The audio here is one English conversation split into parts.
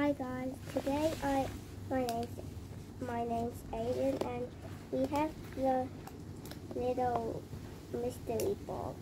Hi guys, today I my name's my name's Ayden and we have the little mystery box.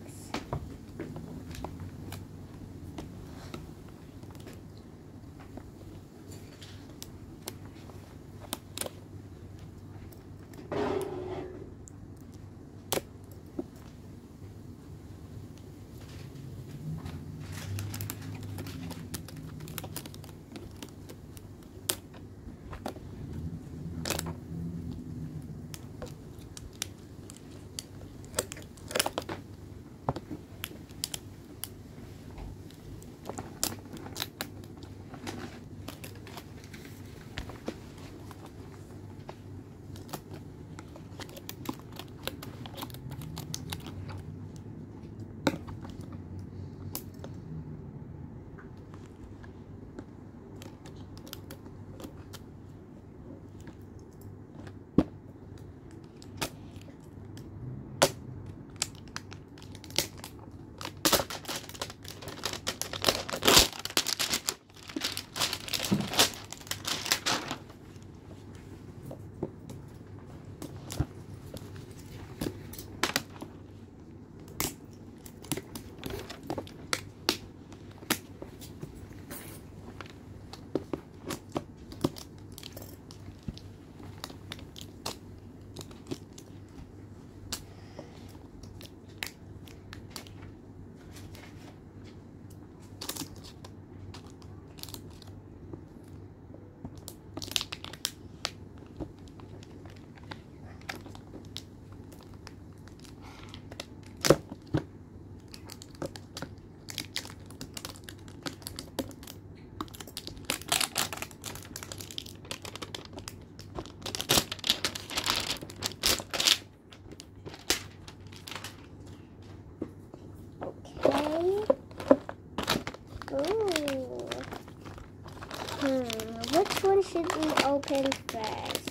Should we open first?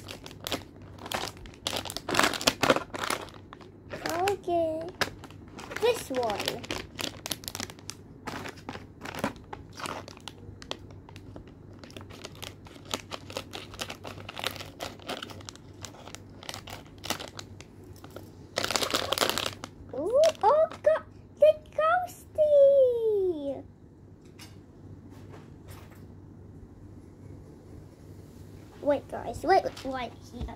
Okay. This one. Ooh, oh god, the ghosty! Wait, wait here.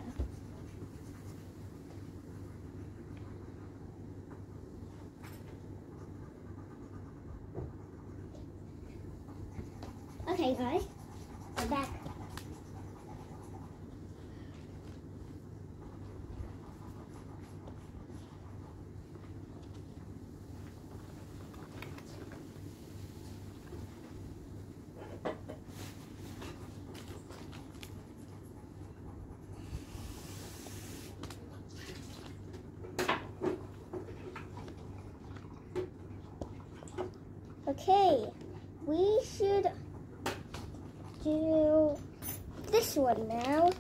Okay guys, Okay, we should do this one now.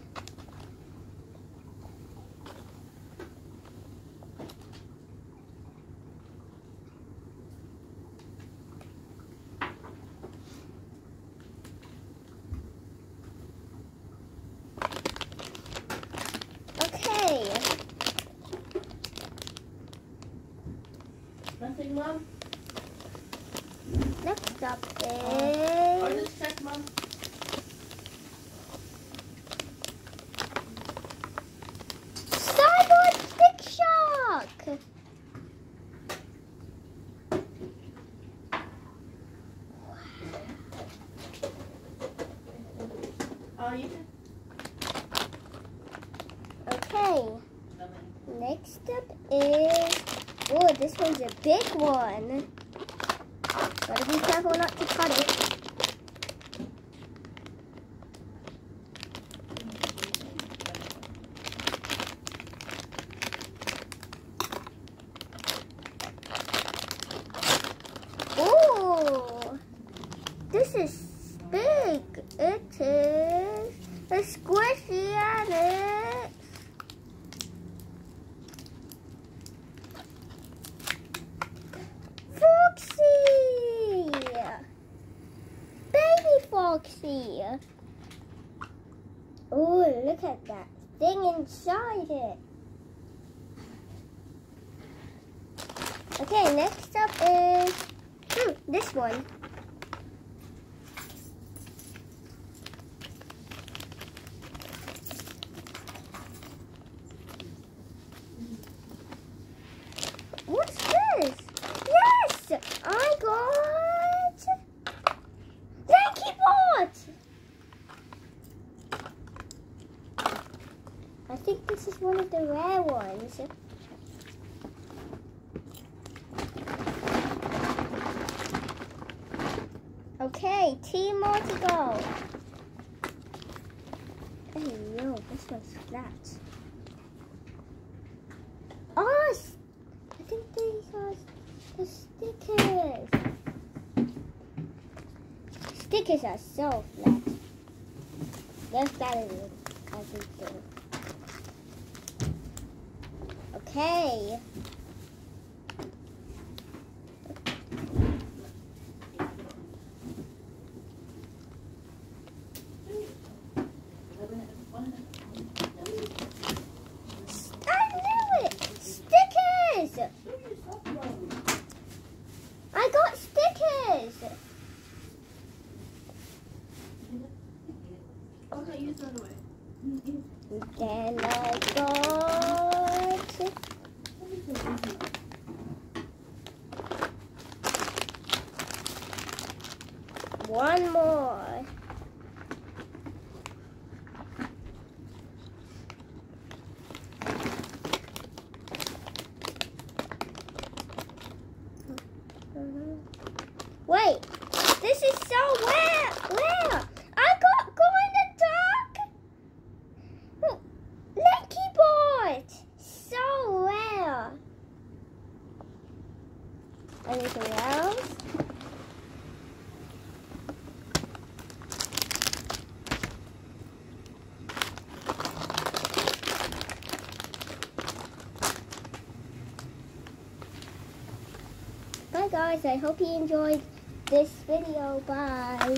Okay, next up is. Oh, this one's a big one. Gotta be careful not to cut it. This is big. It is a squishy and it. Here. Oh, look at that thing inside it. Okay, next up is hmm, this one. What's this? Yes! I got Lanky Bot! I think this is one of the Okay, two more to go. Hey, yo, this one's flat. Oh, I think these are the stickers. Stickers are so flat. There's better than everything. Okay. I knew it! Stickers! I got stickers! Okay, you throw it away. Then I got one more. Wait, this is so rare. Where? I got go in the dark. Oh, Lucky Bot! So rare. Anything else? Bye guys, I hope you enjoyed this video. Bye.